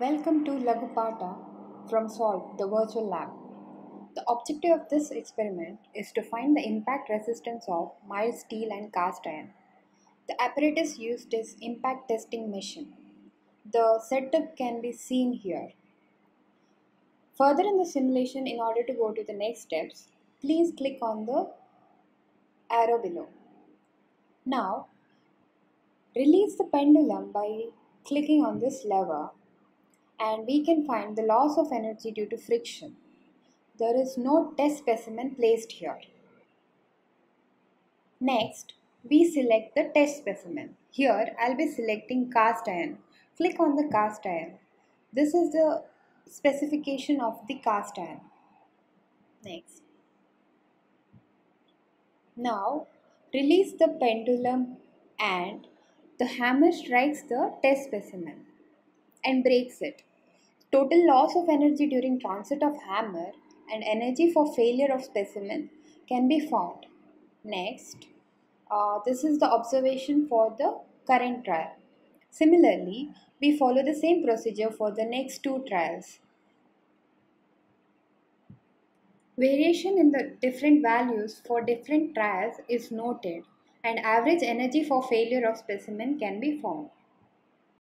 Welcome to Lagupata from SOLVE, the virtual lab. The objective of this experiment is to find the impact resistance of mild steel and cast iron. The apparatus used is impact testing machine. The setup can be seen here. Further in the simulation, in order to go to the next steps, please click on the arrow below. Now, release the pendulum by clicking on this lever and we can find the loss of energy due to friction. There is no test specimen placed here. Next, we select the test specimen. Here, I'll be selecting cast iron. Click on the cast iron. This is the specification of the cast iron. Next. Now, release the pendulum and the hammer strikes the test specimen and breaks it. Total loss of energy during transit of hammer and energy for failure of specimen can be found. Next, uh, this is the observation for the current trial. Similarly, we follow the same procedure for the next two trials. Variation in the different values for different trials is noted and average energy for failure of specimen can be found.